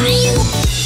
Are you?